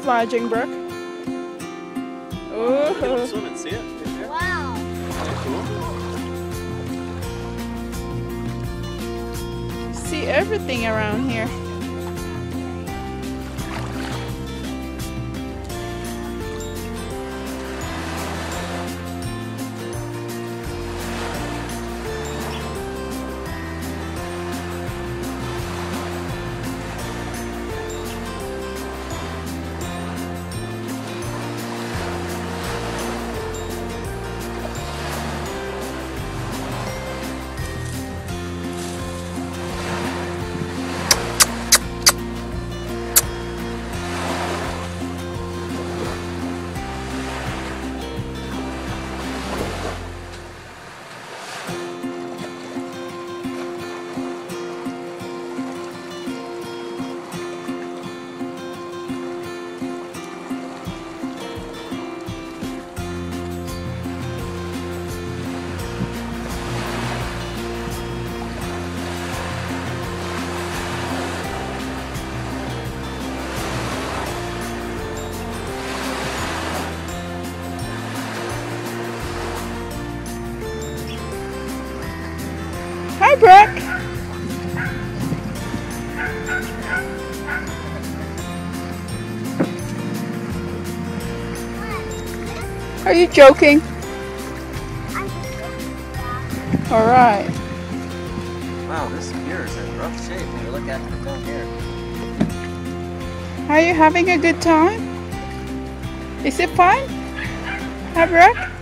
splashing, Brooke. Get up Oh, swim and see it. Right. Wow. Cool? see everything around here. Are you joking? All right. Wow, this pier is in rough shape when you look at it down here. Are you having a good time? Is it fun? Hi, Brooke?